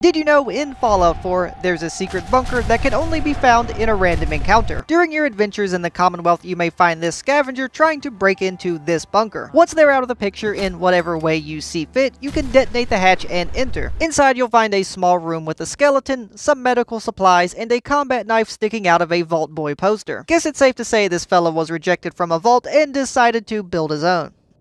Did you know in Fallout 4, there's a secret bunker that can only be found in a random encounter? During your adventures in the Commonwealth, you may find this scavenger trying to break into this bunker. Once they're out of the picture in whatever way you see fit, you can detonate the hatch and enter. Inside, you'll find a small room with a skeleton, some medical supplies, and a combat knife sticking out of a Vault Boy poster. Guess it's safe to say this fellow was rejected from a vault and decided to build his own.